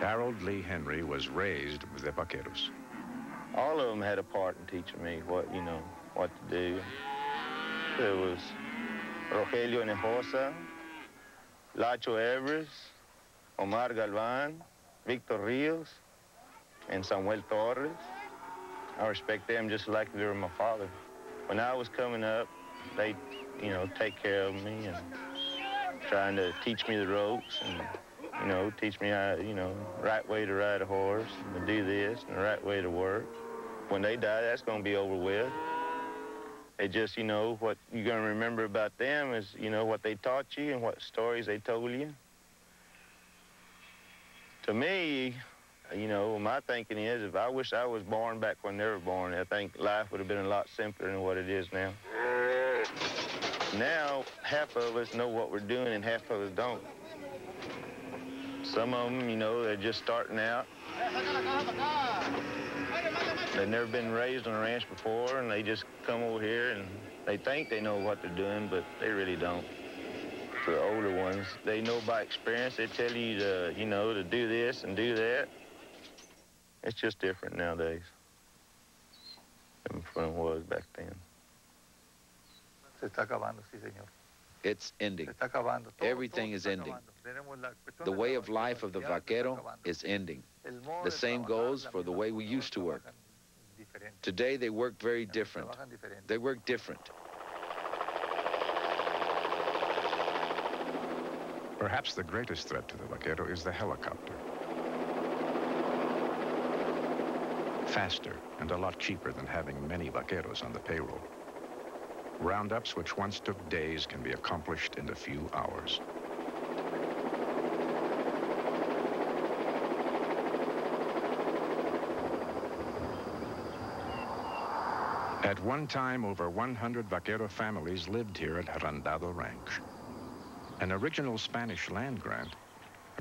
Harold Lee Henry was raised with the Vaqueros. All of them had a part in teaching me what, you know, what to do. There was Rogelio Hinojosa, Lacho Everest, Omar Galvan, Victor Rios, and Samuel Torres. I respect them just like they were my father. When I was coming up, they, you know, take care of me and trying to teach me the ropes and, you know, teach me how, you know, right way to ride a horse and to do this and the right way to work. When they die, that's going to be over with. It just, you know, what you're going to remember about them is, you know, what they taught you and what stories they told you. To me, you know, my thinking is if I wish I was born back when they were born, I think life would have been a lot simpler than what it is now. Now, half of us know what we're doing and half of us don't. Some of them, you know, they're just starting out. They've never been raised on a ranch before, and they just come over here and they think they know what they're doing, but they really don't. For the older ones, they know by experience. They tell you to, you know, to do this and do that. It's just different nowadays than it was back then. Se está acabando, sí, señor. It's ending. Se está acabando. Todo- Everything is ending. acabando. Tenemos la cuestión The way of life of the velocidad se está vaquero is ending. The same goes for the way we used to work. Today they work very different. They work different. Perhaps the greatest threat to the Vaquero is the helicopter. Faster and a lot cheaper than having many Vaqueros on the payroll. Roundups which once took days can be accomplished in a few hours. At one time, over 100 Vaquero families lived here at Randado Ranch. An original Spanish land grant,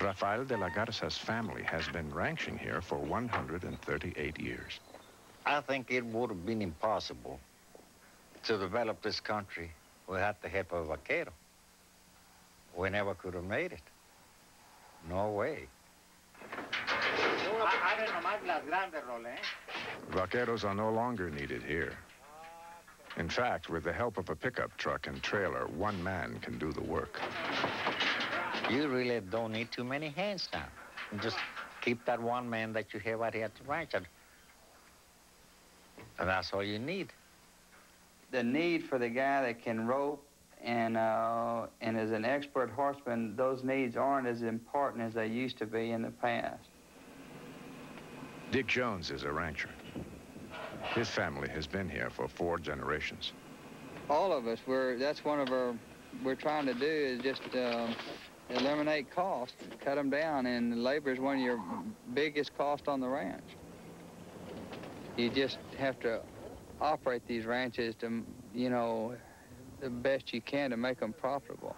Rafael de la Garza's family has been ranching here for 138 years. I think it would have been impossible to develop this country without the help of a Vaquero. We never could have made it. No way. Vaqueros are no longer needed here. In fact, with the help of a pickup truck and trailer, one man can do the work. You really don't need too many hands now. Just keep that one man that you have out here at the ranch. And and that's all you need. The need for the guy that can rope and uh, and is an expert horseman, those needs aren't as important as they used to be in the past. Dick Jones is a rancher. His family has been here for four generations. All of us, we're that's one of our we're trying to do is just um, eliminate costs, cut them down, and labor is one of your biggest costs on the ranch. You just have to operate these ranches to, you know, the best you can to make them profitable.